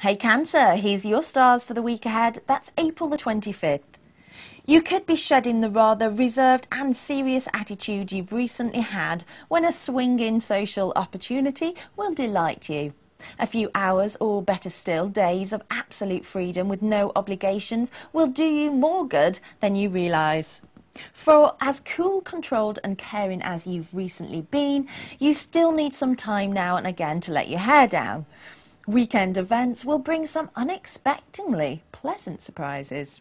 Hey Cancer, here's your stars for the week ahead. That's April the 25th. You could be shedding the rather reserved and serious attitude you've recently had when a swinging social opportunity will delight you. A few hours, or better still, days of absolute freedom with no obligations will do you more good than you realise. For as cool, controlled, and caring as you've recently been, you still need some time now and again to let your hair down. Weekend events will bring some unexpectedly pleasant surprises.